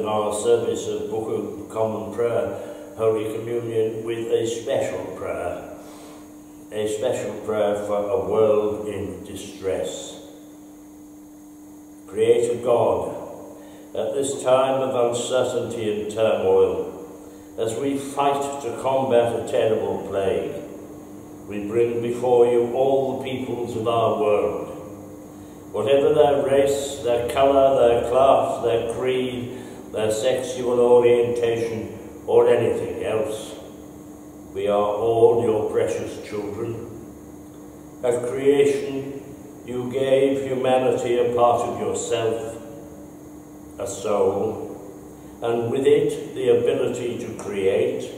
open our service of Book of Common Prayer, Holy Communion, with a special prayer. A special prayer for a world in distress. Creator God, at this time of uncertainty and turmoil, as we fight to combat a terrible plague, we bring before you all the peoples of our world. Whatever their race, their colour, their class, their creed, their sexual orientation, or anything else, we are all your precious children. At creation, you gave humanity a part of yourself, a soul, and with it the ability to create.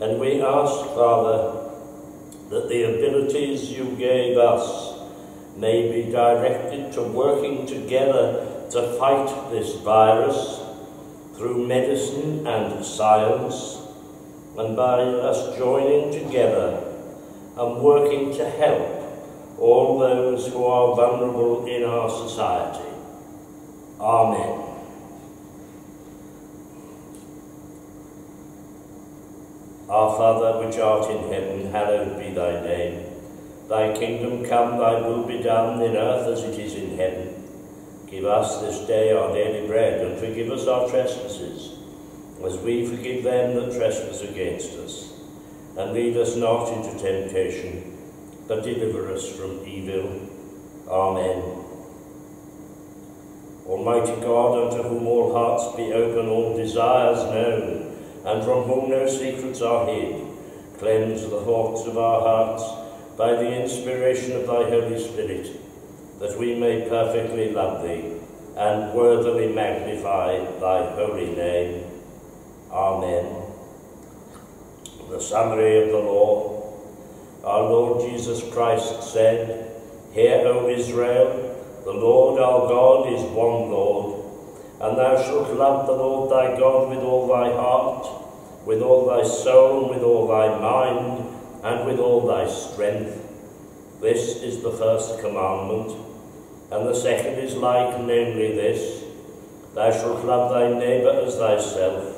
And we ask, Father, that the abilities you gave us may be directed to working together to fight this virus through medicine and science, and by us joining together and working to help all those who are vulnerable in our society. Amen. Our Father which art in heaven, hallowed be thy name. Thy kingdom come, thy will be done in earth as it is in heaven. Give us this day our daily bread, and forgive us our trespasses, as we forgive them that trespass against us. And lead us not into temptation, but deliver us from evil. Amen. Almighty God, unto whom all hearts be open, all desires known, and from whom no secrets are hid. Cleanse the thoughts of our hearts by the inspiration of thy Holy Spirit, that we may perfectly love thee and worthily magnify thy holy name. Amen. The summary of the law. Our Lord Jesus Christ said, Hear, O Israel, the Lord our God is one Lord, and thou shalt love the Lord thy God with all thy heart, with all thy soul, with all thy mind, and with all thy strength. This is the first commandment. And the second is like, namely this, Thou shalt love thy neighbour as thyself.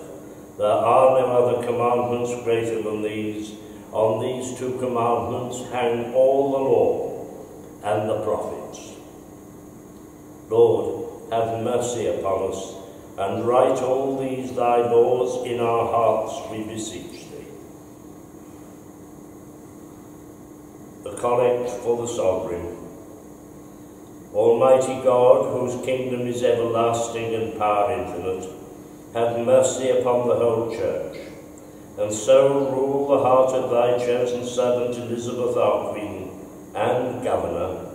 There are no other commandments greater than these. On these two commandments hang all the law and the prophets. Lord, have mercy upon us, and write all these thy laws in our hearts, we beseech thee. The Collect for the Sovereign. Almighty God, whose kingdom is everlasting and power infinite, have mercy upon the whole church, and so rule the heart of thy chosen servant Elizabeth our Queen and Governor,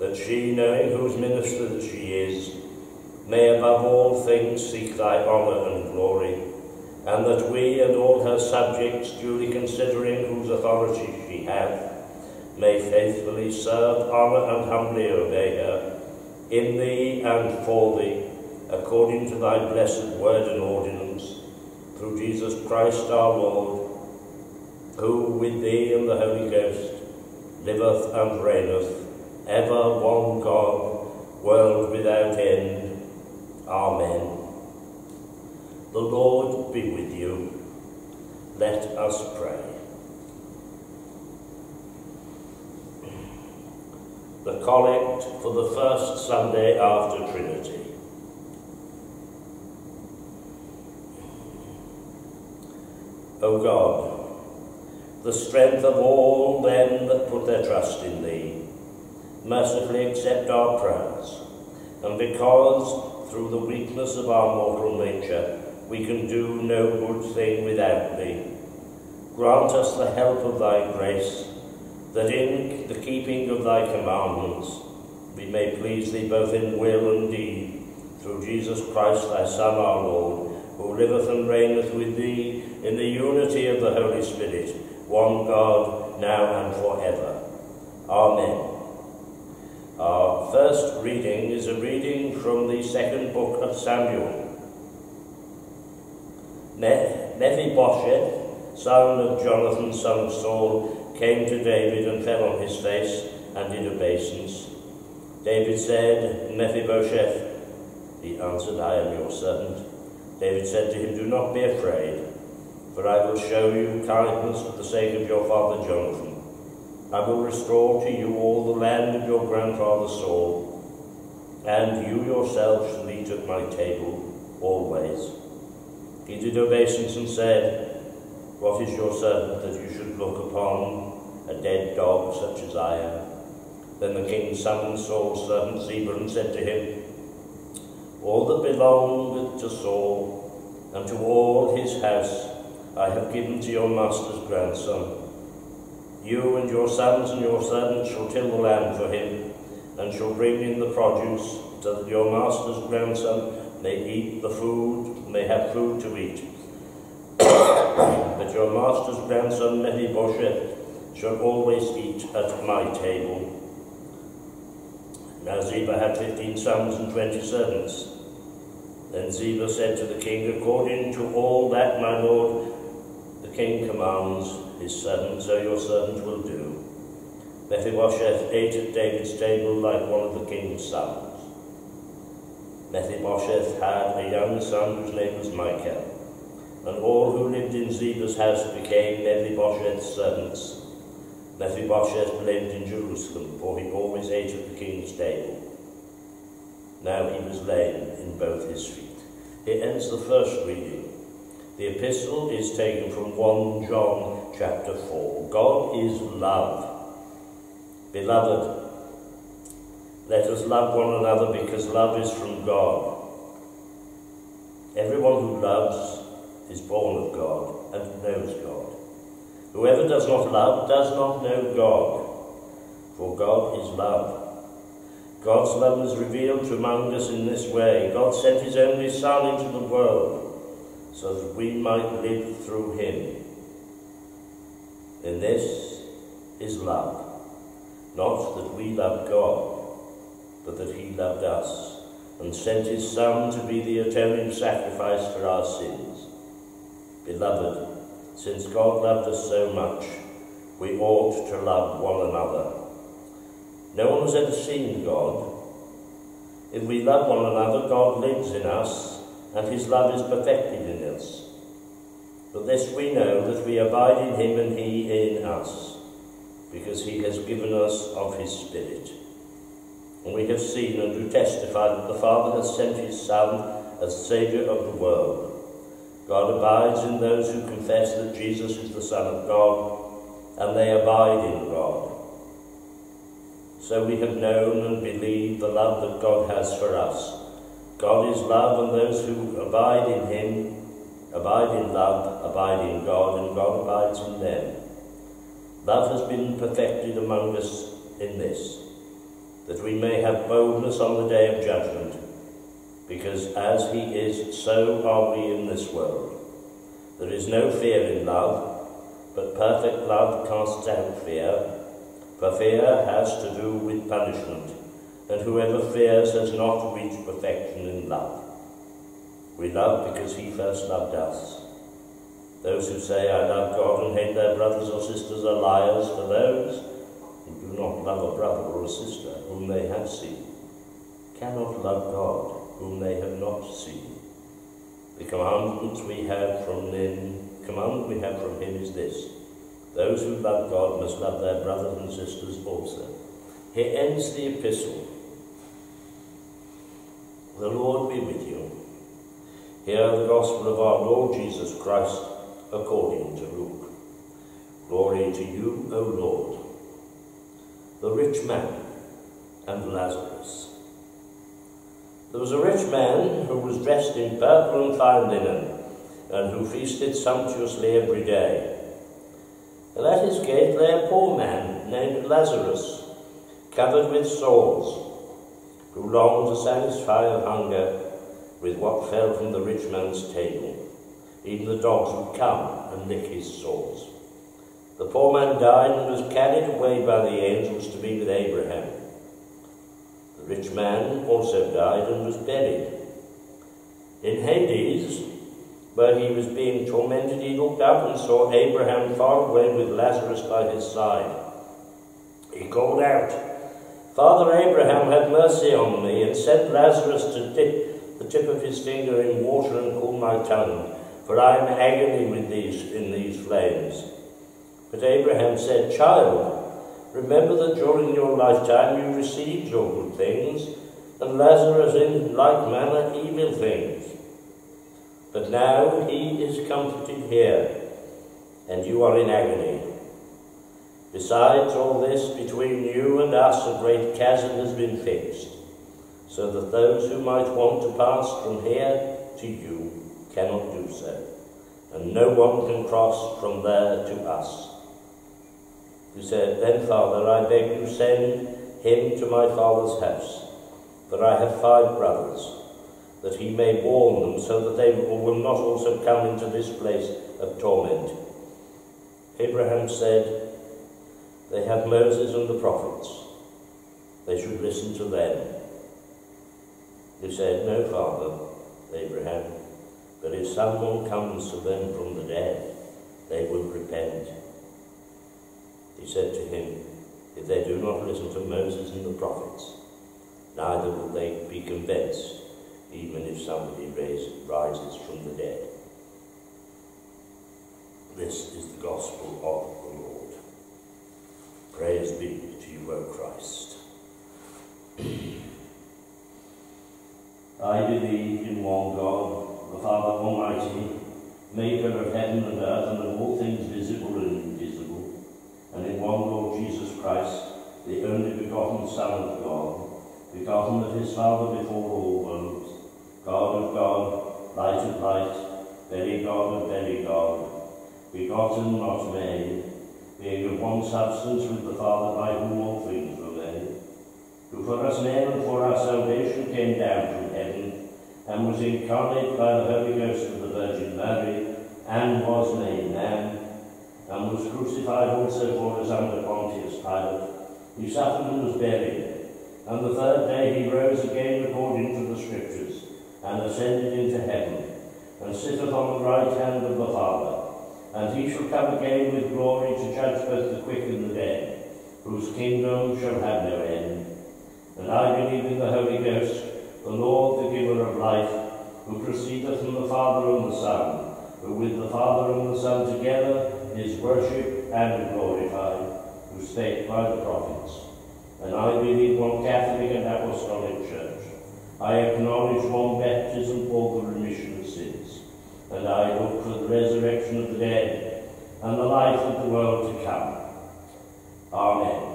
that she, knowing whose minister that she is, may above all things seek thy honour and glory, and that we and all her subjects, duly considering whose authority she hath, may faithfully serve, honour, and humbly obey her, in thee and for thee, according to thy blessed word and ordinance, through Jesus Christ our Lord, who with thee and the Holy Ghost liveth and reigneth, ever one God, world without end. Amen. The Lord be with you. Let us pray. The Collect for the first Sunday after Trinity. O God, the strength of all them that put their trust in Thee, mercifully accept our prayers, and because, through the weakness of our mortal nature, we can do no good thing without Thee, grant us the help of Thy grace, that in the keeping of Thy commandments we may please Thee both in will and deed, through Jesus Christ, Thy Son, our Lord, who liveth and reigneth with Thee in the unity of the Holy Spirit, one God, now and forever. Amen. Our first reading is a reading from the second book of Samuel. Mephibosheth, son of Jonathan, son of Saul, came to David and fell on his face and did obeisance. David said, Mephibosheth, he answered, I am your servant. David said to him, Do not be afraid, for I will show you kindness for the sake of your father Jonathan. I will restore to you all the land of your grandfather Saul, and you yourself shall eat at my table always. He did obeisance and said, What is your servant that you should look upon a dead dog such as I am? Then the king summoned Saul's servant Ziba and said to him, All that belonged to Saul and to all his house I have given to your master's grandson. You and your sons and your servants shall till the land for him, and shall bring in the produce, so that your master's grandson may eat the food, may have food to eat. but your master's grandson Mephibosheth shall always eat at my table. Now Ziba had fifteen sons and twenty servants. Then Ziba said to the king, According to all that my lord the king commands his servant, so your servant will do. Mephibosheth ate at David's table like one of the king's sons. Mephibosheth had a young son whose name was Mica, and all who lived in Ziba's house became Mephibosheth's servants. Mephibosheth lived in Jerusalem, for he always ate at the king's table. Now he was lame in both his feet. Here ends the first reading. The epistle is taken from 1 John chapter 4. God is love. Beloved, let us love one another because love is from God. Everyone who loves is born of God and knows God. Whoever does not love does not know God, for God is love. God's love was revealed to among us in this way. God sent his only Son into the world so that we might live through him. And this is love. Not that we loved God, but that he loved us and sent his Son to be the atoning sacrifice for our sins. Beloved, since God loved us so much, we ought to love one another. No one has ever seen God. If we love one another, God lives in us and his love is perfected in us. But this we know, that we abide in him and he in us, because he has given us of his Spirit. And we have seen and do testify that the Father has sent his Son as Saviour of the world. God abides in those who confess that Jesus is the Son of God, and they abide in God. So we have known and believed the love that God has for us. God is love, and those who abide in him abide in love, abide in God, and God abides in them. Love has been perfected among us in this, that we may have boldness on the day of judgment, because as he is, so are we in this world. There is no fear in love, but perfect love casts out fear, for fear has to do with punishment and whoever fears has not reached perfection in love. We love because he first loved us. Those who say, I love God and hate their brothers or sisters are liars, for those who do not love a brother or a sister whom they have seen cannot love God whom they have not seen. The commandment we have from him, commandment we have from him is this. Those who love God must love their brothers and sisters also. Here ends the epistle. The Lord be with you. Hear the gospel of our Lord Jesus Christ according to Luke. Glory to you, O Lord. The rich man and Lazarus. There was a rich man who was dressed in purple and fine linen, and who feasted sumptuously every day. And at his gate lay a poor man named Lazarus, covered with sores who longed to satisfy her hunger with what fell from the rich man's table. Even the dogs would come and lick his sores. The poor man died and was carried away by the angels to be with Abraham. Rich man also died and was buried. In Hades, where he was being tormented, he looked up and saw Abraham far away with Lazarus by his side. He called out, Father Abraham, have mercy on me, and send Lazarus to dip the tip of his finger in water and cool my tongue, for I am agony with these in these flames. But Abraham said, Child, remember that during your lifetime you received your good things, and Lazarus in like manner evil things. But now he is comforted here, and you are in agony. Besides all this, between you and us a great chasm has been fixed, so that those who might want to pass from here to you cannot do so, and no one can cross from there to us. He said, Then, Father, I beg you send him to my father's house, for I have five brothers, that he may warn them, so that they will not also come into this place of torment. Abraham said, They have Moses and the prophets. They should listen to them. He said, No, Father, Abraham, but if someone comes to them from the dead, they will repent. He said to him, If they do not listen to Moses and the prophets, neither will they be convinced, even if somebody raise, rises from the dead. This is the gospel of the Lord. Praise be to you, O Christ. I believe in one God, the Father Almighty, maker of heaven and earth and of all things visible and invisible, and in one Lord Jesus Christ, the only begotten Son of God, begotten of his Father before all worlds, God of God, light of light, very God of very God, begotten, not made, being of one substance with the Father by whom all things were made, who for us men and for our salvation came down from heaven, and was incarnate by the Holy Ghost of the Virgin Mary, and was made man, and was crucified also for us under Pontius Pilate. He suffered and was buried, and the third day he rose again according to the Scriptures, and ascended into heaven, and sitteth on the right hand of the Father. And he shall come again with glory to judge both the quick and the dead, whose kingdom shall have no end. And I believe in the Holy Ghost, the Lord, the giver of life, who proceedeth from the Father and the Son, who with the Father and the Son together is worshipped and glorified, who spake by the prophets. And I believe one Catholic and Apostolic Church. I acknowledge one baptism for the remission of sins. And I look for the resurrection of the dead and the life of the world to come. Amen.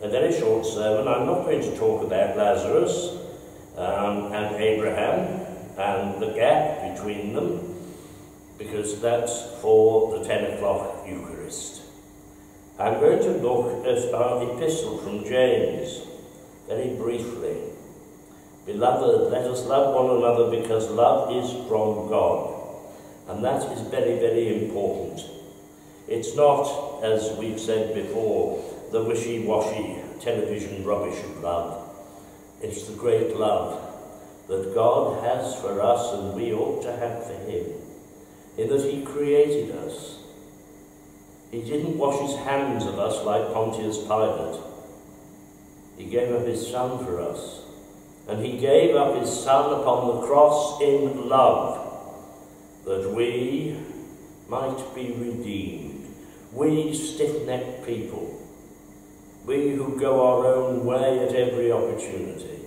A very short sermon. I'm not going to talk about Lazarus um, and Abraham and the gap between them because that's for the 10 o'clock Eucharist. I'm going to look at our epistle from James very briefly. Beloved, let us love one another because love is from God. And that is very, very important. It's not, as we've said before, the wishy-washy television rubbish of love. It's the great love that God has for us and we ought to have for him, in that he created us. He didn't wash his hands of us like Pontius Pilate. He gave up his son for us. And he gave up his son upon the cross in love, that we might be redeemed. We stiff-necked people, we who go our own way at every opportunity.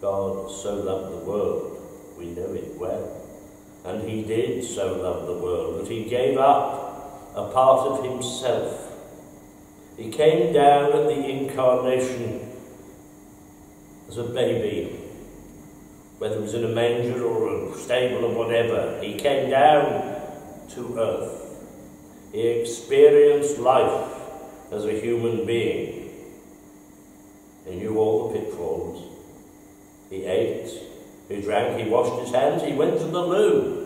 God so loved the world, we know it well. And he did so love the world that he gave up a part of himself. He came down at the incarnation as a baby, whether it was in a manger or a stable or whatever. He came down to earth. He experienced life as a human being. He knew all the pitfalls. He ate, he drank, he washed his hands, he went to the loo.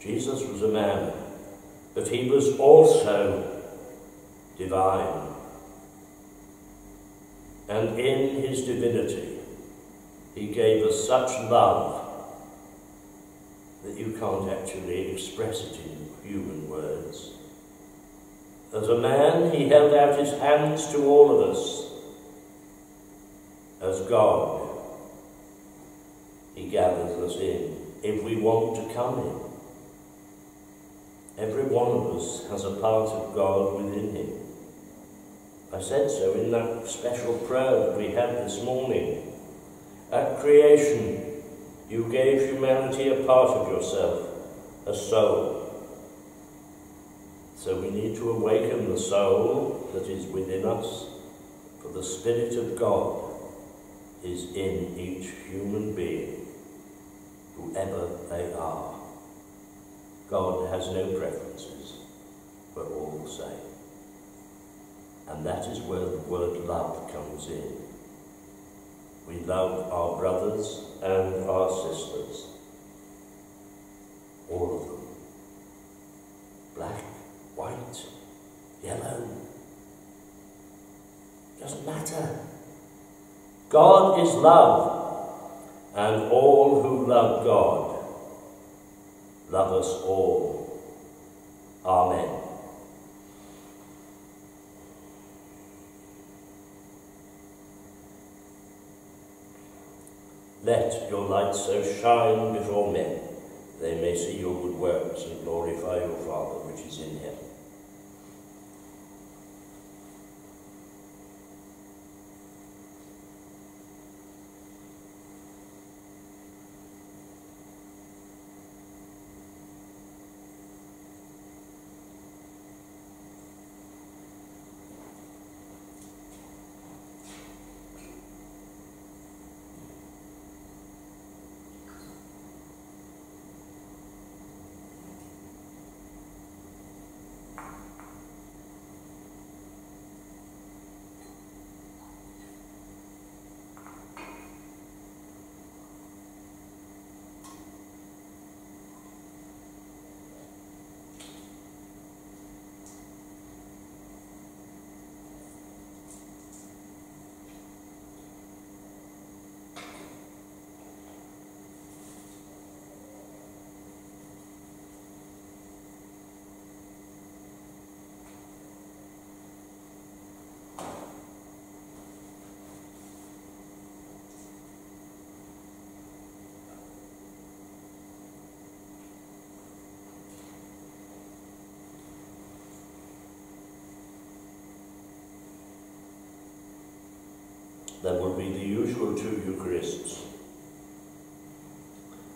Jesus was a man, but he was also divine. And in his divinity, he gave us such love that you can't actually express it in human words. As a man, he held out his hands to all of us. As God, he gathers us in if we want to come in. Every one of us has a part of God within him. I said so in that special prayer that we had this morning. At creation, you gave humanity a part of yourself, a soul. So we need to awaken the soul that is within us, for the Spirit of God is in each human being, whoever they are. God has no preferences. We're all the same. And that is where the word love comes in. We love our brothers and our sisters. All of them. Black, white, yellow. Doesn't matter. God is love, and all who love God love us all. Amen. Let your light so shine before men, they may see your good works and glorify your Father which is in heaven. There will be the usual two Eucharists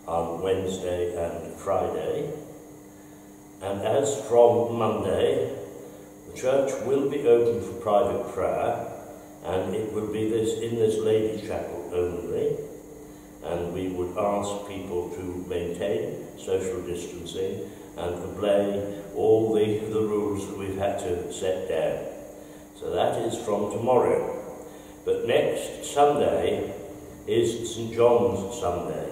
on Wednesday and Friday. And as from Monday, the church will be open for private prayer, and it will be this in this Lady Chapel only. And we would ask people to maintain social distancing and obey all the, the rules that we've had to set down. So that is from tomorrow. But next Sunday is St John's Sunday,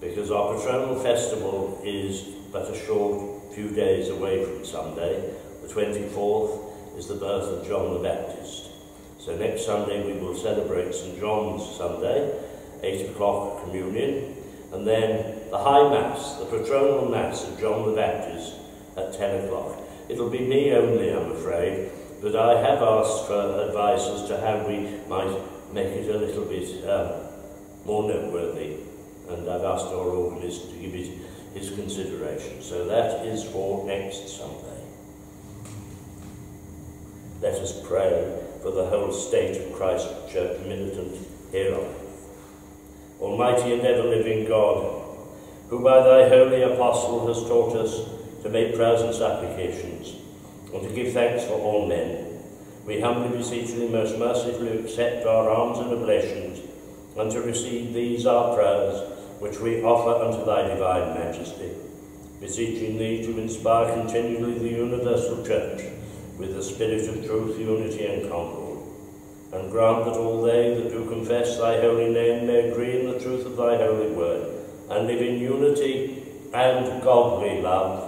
because our patronal festival is but a short few days away from Sunday. The 24th is the birth of John the Baptist. So next Sunday we will celebrate St John's Sunday, 8 o'clock communion, and then the High Mass, the patronal Mass of John the Baptist at 10 o'clock. It'll be me only, I'm afraid, but I have asked for advice as to how we might make it a little bit um, more noteworthy. And I've asked our organist to give it his consideration. So that is for next Sunday. Let us pray for the whole state of Christ Church militant hereon. Almighty and ever-living God, who by thy holy apostle has taught us to make prayers and supplications, and to give thanks for all men. We humbly beseech thee most mercifully accept our alms and oblations, and to receive these our prayers, which we offer unto thy divine majesty, beseeching thee to inspire continually the universal church with the spirit of truth, unity, and concord, and grant that all they that do confess thy holy name may agree in the truth of thy holy word, and live in unity and godly love,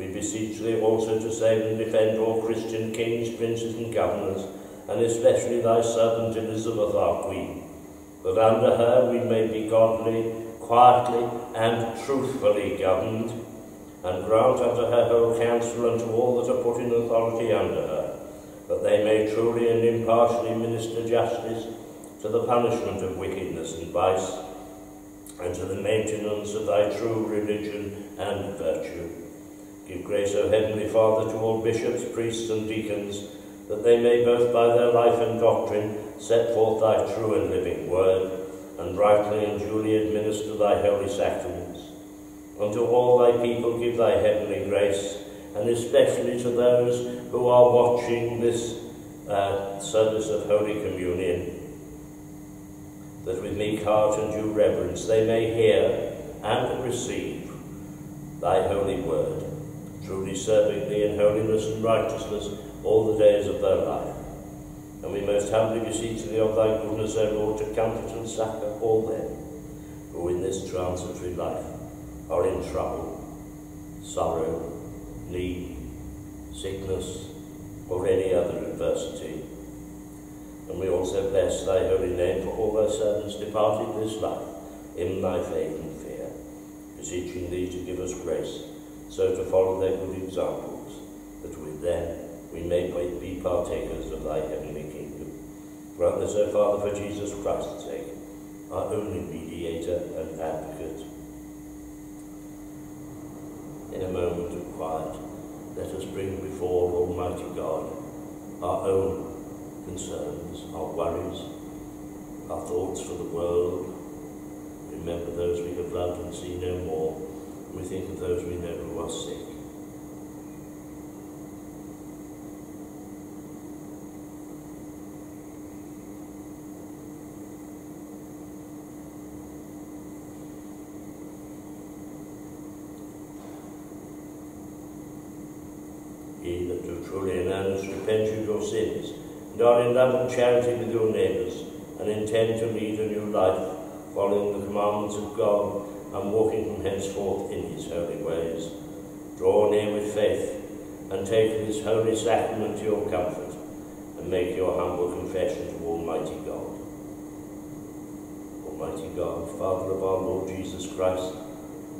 we beseech thee also to save and defend all Christian kings, princes, and governors, and especially thy servant Elizabeth, our Queen, that under her we may be godly, quietly, and truthfully governed, and grant unto her whole council and to all that are put in authority under her, that they may truly and impartially minister justice to the punishment of wickedness and vice, and to the maintenance of thy true religion and virtue. Give grace, O Heavenly Father, to all bishops, priests, and deacons, that they may both by their life and doctrine set forth thy true and living word, and rightly and duly administer thy holy sacraments. Unto all thy people give thy heavenly grace, and especially to those who are watching this uh, service of Holy Communion, that with meek heart and due reverence they may hear and receive thy holy word, truly serving thee in holiness and righteousness all the days of their life. And we most humbly beseech thee of thy goodness, O Lord, to comfort and succour all them who in this transitory life are in trouble, sorrow, need, sickness, or any other adversity. And we also bless thy holy name for all thy servants departed this life in thy faith and fear, beseeching thee to give us grace, so to follow their good examples, that with them we may be partakers of thy heavenly kingdom. Grant this, O Father, for Jesus Christ's sake, our only mediator and advocate. In a moment of quiet, let us bring before Almighty God our own concerns, our worries, our thoughts for the world. Remember those we have loved and see no more. We think of those we know who are sick. Ye that do truly and earnestly repent you your sins, and are in love and charity with your neighbours, and intend to lead a new life, following the commandments of God, and walking from henceforth in his holy ways. Draw near with faith, and take this holy sacrament to your comfort, and make your humble confession to Almighty God. Almighty God, Father of our Lord Jesus Christ,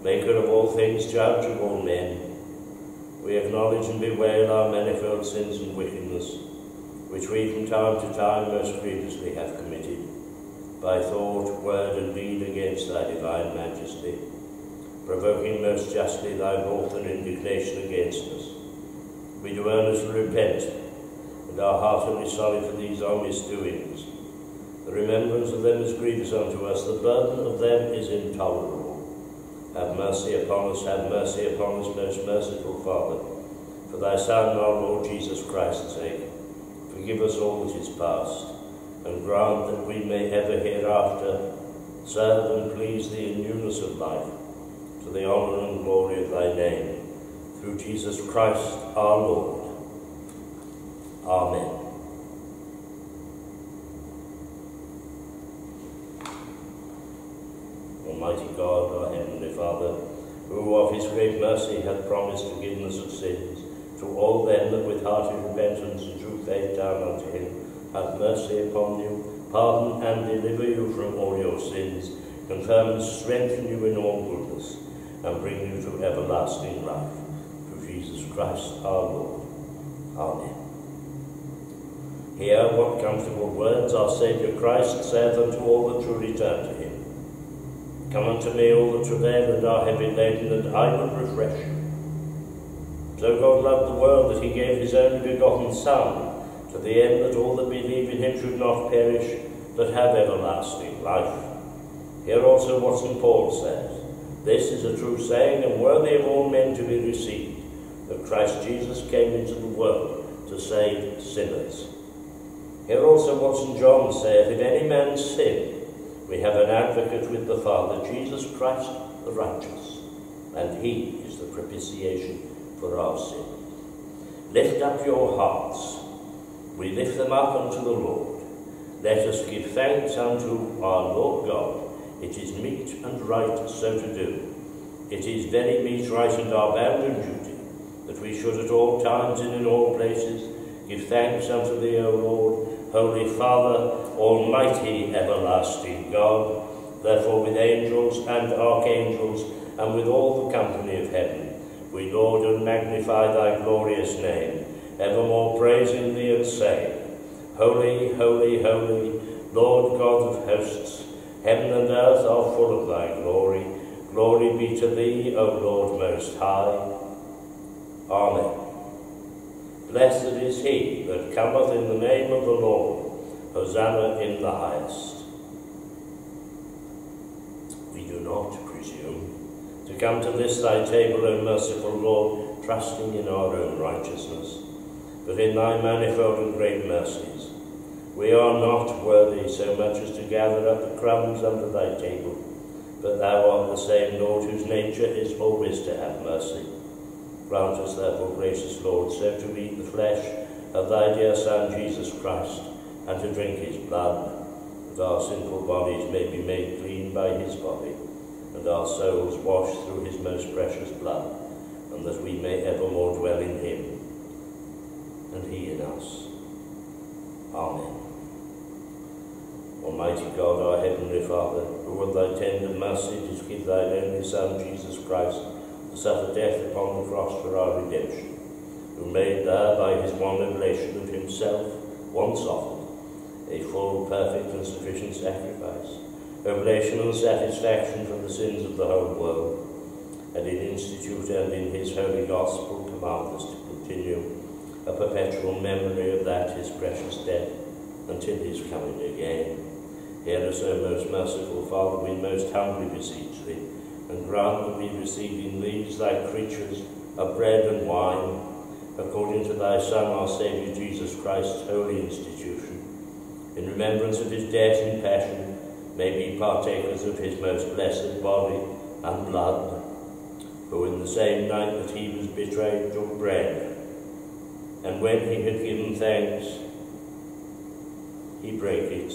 maker of all things, judge of all men, we acknowledge and bewail our manifold sins and wickedness, which we from time to time most grievously have committed, by thought, word, and deed against thy divine majesty, provoking most justly thy wrath and indignation against us. We do earnestly repent, and are heartily sorry for these our misdoings. The remembrance of them is grievous unto us, the burden of them is intolerable. Have mercy upon us, have mercy upon us, most merciful Father. For thy Son, our Lord Jesus Christ's sake, forgive us all that is past, and grant that we may ever hereafter serve and please thee in newness of life, to the honour and glory of thy name, through Jesus Christ our Lord. Amen. Almighty God, our Heavenly Father, who of his great mercy hath promised forgiveness of sins to all them that with hearty repentance and true faith turn unto him, have mercy upon you, pardon and deliver you from all your sins, confirm and strengthen you in all goodness, and bring you to everlasting life. Through Jesus Christ our Lord. Amen. Hear what comfortable words our Saviour Christ saith unto all that truly turn to him. Come unto me, all that travail and are heavy laden, and I will refresh you. So God loved the world that he gave his only begotten Son, to the end that all that believe in him should not perish, but have everlasting life. Hear also what St. Paul says. This is a true saying, and worthy of all men to be received, that Christ Jesus came into the world to save sinners. Hear also what St. John saith, If any man sin, we have an advocate with the Father, Jesus Christ the righteous, and he is the propitiation for our sin. Lift up your hearts. We lift them up unto the Lord. Let us give thanks unto our Lord God. It is meet and right so to do. It is very meet, right, and our bounden duty that we should at all times and in all places give thanks unto thee, O Lord, Holy Father, Almighty, everlasting God. Therefore, with angels and archangels, and with all the company of heaven, we laud and magnify thy glorious name, evermore praising thee and saying, Holy, holy, holy, Lord God of hosts, heaven and earth are full of thy glory. Glory be to thee, O Lord most high. Amen. Blessed is he that cometh in the name of the Lord. Hosanna in the highest. We do not presume to come to this thy table, O merciful Lord, trusting in our own righteousness, but in thy manifold and great mercies. We are not worthy so much as to gather up the crumbs under thy table, but thou art the same Lord whose nature is always to have mercy. Grant us therefore, gracious Lord, so to eat the flesh of thy dear Son Jesus Christ, and to drink his blood, that our sinful bodies may be made clean by his body, and our souls washed through his most precious blood, and that we may evermore dwell in him, and he in us. Amen. Almighty God, our Heavenly Father, who with thy tender mercy didst give thine only Son, Jesus Christ, to suffer death upon the cross for our redemption, who made there by his one oblation of himself, once offered, a full, perfect, and sufficient sacrifice, oblation and satisfaction for the sins of the whole world, and in institute and in his holy gospel command us to continue a perpetual memory of that his precious death until his coming again. Hear us, O most merciful Father, we most humbly beseech thee, and grant that we receive in these thy creatures of bread and wine, according to thy Son, our Saviour Jesus Christ's holy institution, in remembrance of his death and passion, may be partakers of his most blessed body and blood, who in the same night that he was betrayed took bread, and when he had given thanks, he brake it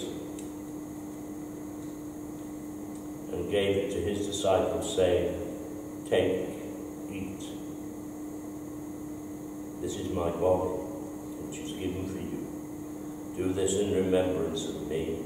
and gave it to his disciples, saying, Take, eat. This is my body, which is given for you. Do this in remembrance of me.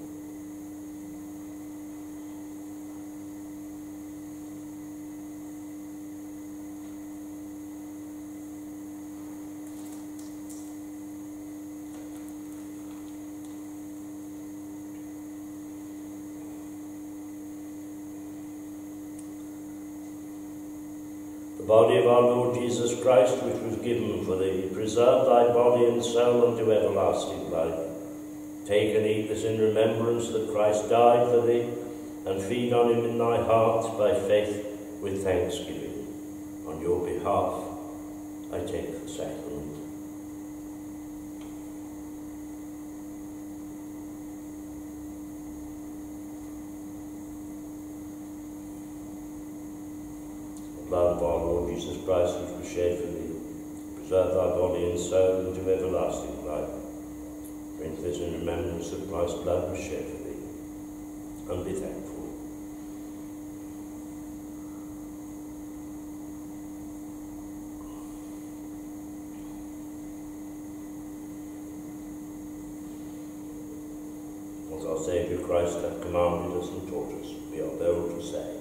Body of our Lord Jesus Christ, which was given for thee, preserve thy body and soul unto everlasting life. Take and eat this in remembrance that Christ died for thee, and feed on him in thy heart by faith with thanksgiving. On your behalf, I take the sacrament. Blood of our Lord Jesus Christ, which was shed for thee, preserve thy body and soul into everlasting life. Drink this in remembrance that Christ's blood was shed for thee, and be thankful. As our Saviour Christ hath commanded us and taught us, we are bold to say,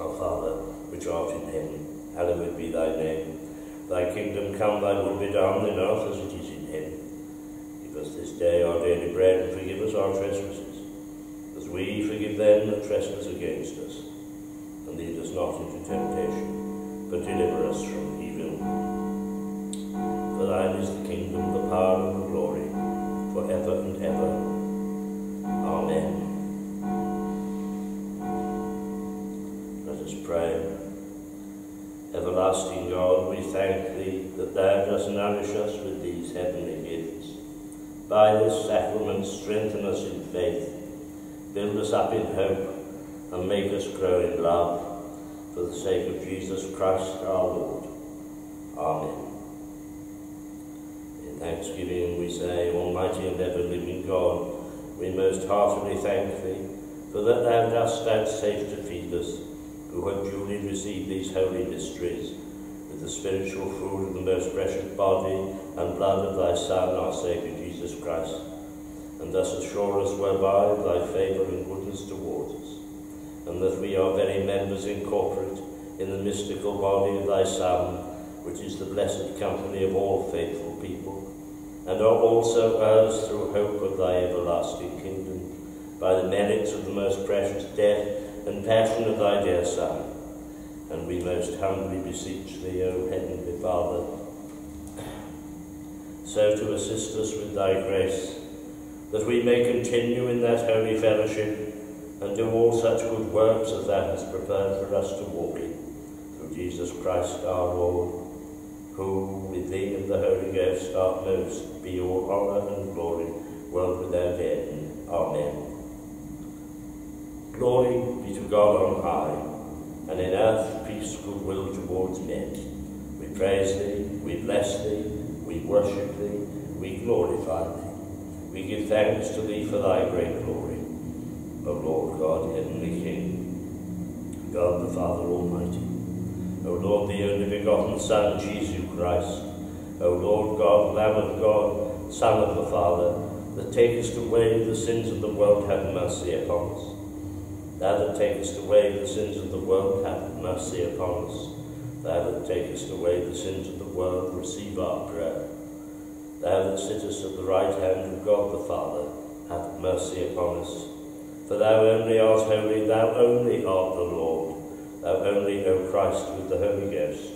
Our Father, art in heaven, hallowed be thy name. Thy kingdom come, thy will be done in earth as it is in heaven. Give us this day our daily bread, and forgive us our trespasses, as we forgive them that trespass against us. And lead us not into temptation, but deliver us from evil. For thine is the kingdom, the power, and the glory, for ever and ever. Amen. Let us pray. Everlasting God, we thank thee that thou dost nourish us with these heavenly gifts. by this sacrament strengthen us in faith, build us up in hope, and make us grow in love, for the sake of Jesus Christ our Lord. Amen. In thanksgiving we say, Almighty and ever-living God, we most heartily thank Thee, for that Thou dost vouchsafe to feed us, who have duly received these holy mysteries, with the spiritual food of the most precious body and blood of Thy Son, our Saviour Jesus Christ, and thus assure us whereby Thy favour and goodness towards us, and that we are very members incorporate in the mystical body of Thy Son, which is the blessed company of all faithful people, and are also ours through hope of Thy everlasting kingdom, by the merits of the most precious death and passion of Thy dear Son. And we most humbly beseech Thee, O Heavenly Father, so to assist us with Thy grace, that we may continue in that holy fellowship and do all such good works as Thou hast prepared for us to walk in, through Jesus Christ our Lord, who with Thee and the Holy Ghost art most, be all honour and glory, world without end. Amen. Glory be to God on high, and in earth peace, goodwill towards men. We praise Thee, we bless Thee, we worship Thee, we glorify Thee. We give thanks to Thee for Thy great glory. O Lord God, Heavenly King, God the Father Almighty, O Lord, the only begotten Son, Jesus Christ, O Lord God, Lamb of God, Son of the Father, that takest away the sins of the world, have mercy upon us. Thou that takest away the sins of the world, have mercy upon us. Thou that takest away the sins of the world, receive our prayer. Thou that sittest at the right hand of God the Father, have mercy upon us. For thou only art holy, thou only art the Lord, thou only, O Christ, with the Holy Ghost,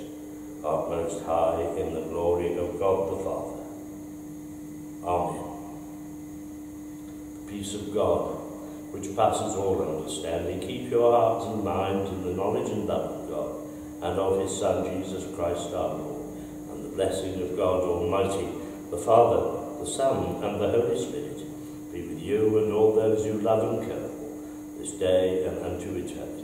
art most high in the glory of God the Father. Amen. The peace of God, which passes all understanding, keep your hearts and minds in the knowledge and love of God, and of his Son Jesus Christ our Lord, and the blessing of God Almighty, the Father, the Son, and the Holy Spirit, be with you and all those you love and care for, this day and unto eternity.